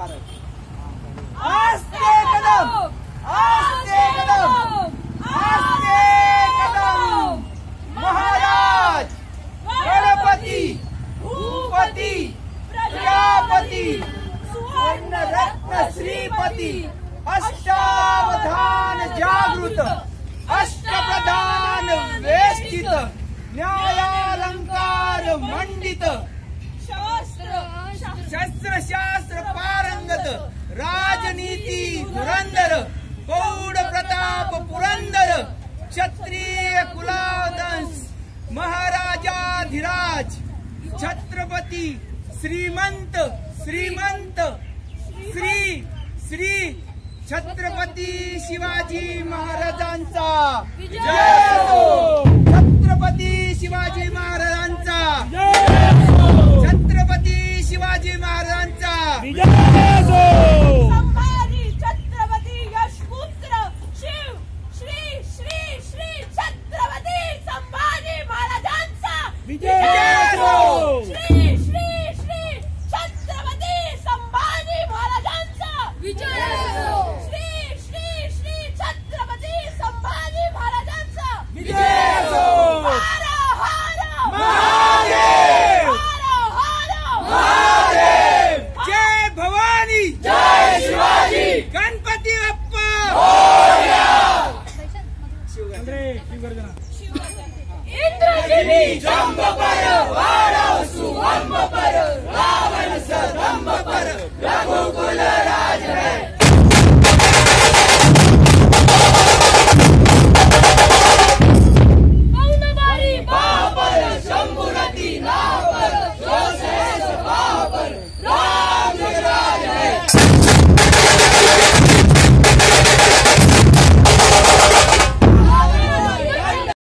भारत। आस्ते महाराज गणपति भूपति प्रजापति श्रीपति अष्टावधान जागृत अष्ट प्रधान वेष्टित न्यायालंकार मंडित राजनीती गौड प्रताप पुरंदर, क्षत्रिय कुलादंश महाराजाधिराज, छत्रपती श्रीमंत श्रीमंत, श्री श्री, छत्रपती शिवाजी महाराजांचा जय असो. Yeah! yeah. इंद्रजिनी जंबपाय वाडवसु